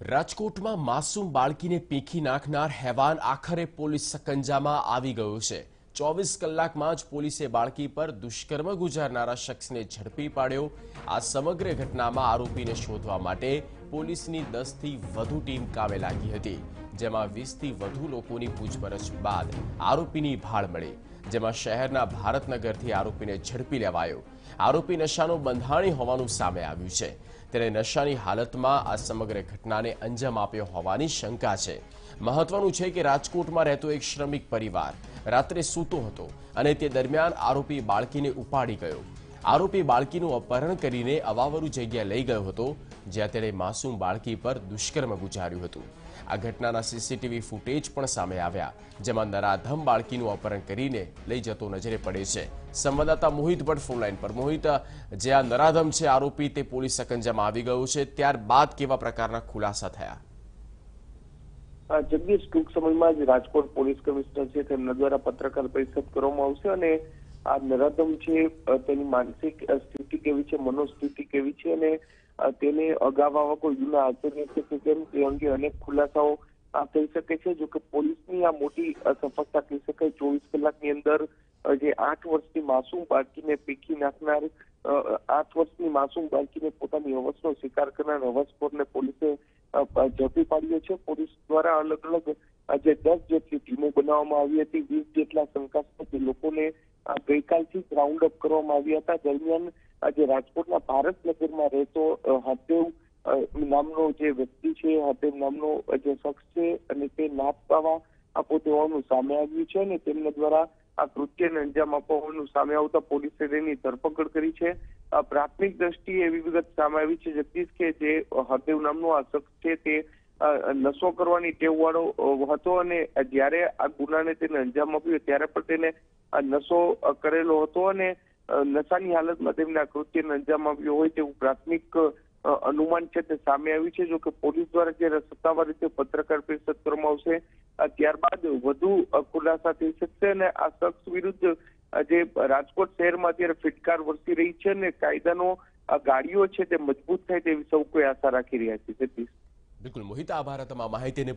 રાજકોટમાં માસૂમ બાળકીને પીખી નાખનાર હેવાન આખરે પોલીસ સકંજામાં આવી ગયો છે. ચોવીસ કલાકમાં જ પોલીસે બાળકી પર દુષ્કર્મ ગુજારનારા શખ્સને ઝડપી પાડ્યો. આ સમગ્ર ઘટનામાં આરોપીને શોધવા માટે પોલીસની દસથી વધુ ટીમ કામે લાગી હતી, જેમાં વીસથી વધુ લોકોની પૂછપરછ બાદ આરોપીની ભાળ મળી, જેમાં શહેરના ભારતનગરથી આરોપીને ઝડપી લેવાયો. આરોપી નશાનો બંધાણી હોવાનું સામે આવ્યું છે. તેણે નશાની હાલતમાં આ સમગ્ર ઘટનાને અંજામ આપ્યો હોવાની શંકા છે. મહત્વનું છે કે રાજકોટમાં રહેતો એક શ્રમિક પરિવાર રાત્રે સૂતો હતો અને તે દરમિયાન આરોપી બાળકીને ઉપાડી ગયો. આરોપી બાળકીનું અપહરણ કરીને અવાવરું જગ્યા લઈ ગયો હતો, જ્યાં તેણે માસૂમ બાળકી પર દુષ્કર્મ ગુજાર્યું હતું. આ ઘટનાના સીસીટીવી ફૂટેજ પણ સામે આવ્યા, જેમાં નરાધમ બાળકીનું અપહરણ કરીને લઈ જતો નજરે પડે છે. સંવાદદાતા મોહિત ભટ્ટ ફોનલાઈન પર. મોહિત જે આ નરાધમ છે આરોપી, તે પોલીસ સકંજામાં આવી ગયો છે. ત્યારબાદ કેવા પ્રકારના ખુલાસા થયા? જગદીશ ટૂંક સમયમાં જ રાજકોટ પોલીસ કમિશનર છે, તેમના દ્વારા પત્રકાર પરિષદ કરવામાં આવશે અને આ નરાધમ છે તેની માનસિક સ્થિતિ કેવી છે, મનોસ્થિતિ કેવી છે અને તેને અગાઉ આવા કોઈ ગુના આચર્યા છે કે કેમ, તે અંગે અનેક ખુલાસાઓ થઈ શકે છે. જો કે પોલીસની આ મોટી સફળતા કહી શકાય, ચોવીસ કલાકની અંદર જે આઠ વર્ષની માસૂમ બાળકીને પીખી નાખનાર આઠ વર્ષની માસૂમ બાળકીને પોતાની હવસનો શિકાર કરનાર હવસખોરને પોલીસે ઝડપી પાડ્યો છે. પોલીસ દ્વારા અલગ અલગ આજે દસ જેટલી ટીમો બનાવવામાં આવી હતી. વીસ જેટલા શંકાસ્પદ લોકોને ગઈકાલથી રાઉન્ડ અપ કરવામાં આવ્યા હતા. દરમિયાન આજે રાજકોટના ભારતનગરમાં રહેતો અ, હરદેવ નામનો જે વ્યક્તિ છે હરદેવ નામનો જે શખ્સ છે અને તે નાપ પાવા આપોતે હોવાનું સામે આવ્યું છે અને તેમના દ્વારા આ કૃત્યને અંજામ આપવા હોવાનું સામે આવતા પોલીસે તેની ધરપકડ કરી છે. પ્રાથમિક દ્રષ્ટિએ એવી વિગત સામે આવી છે જગદીશ કે જે હરદેવ નામનો આ શખ્સ છે તે નશો કરવાની ટેવ વાળો હતો અને જ્યારે આ ગુનાને તેને અંજામ આપ્યો ત્યારે પણ તેને નશો કરેલો હતો અને નશાની હાલતમાં તેમને આ કૃત્યને અંજામ આપ્યો હોય તેવું પ્રાથમિક અનુમાન છે તે સામે આવ્યું છે. જો કે પોલીસ દ્વારા જ્યારે સત્તાવાર રીતે પત્રકાર પરિષદ કરવામાં આવશે ત્યારબાદ વધુ ખુલાસા થઈ શકશે અને આ શખ્સ વિરુદ્ધ જે રાજકોટ શહેરમાં અત્યારે ફિટકાર વરસી રહી છે અને કાયદાનો ગાડીઓ છે તે મજબૂત થાય તેવી સૌ કોઈ આશા રાખી રહ્યા છે. બિલકુલ. મોહિત, આભાર તમામ માહિતીને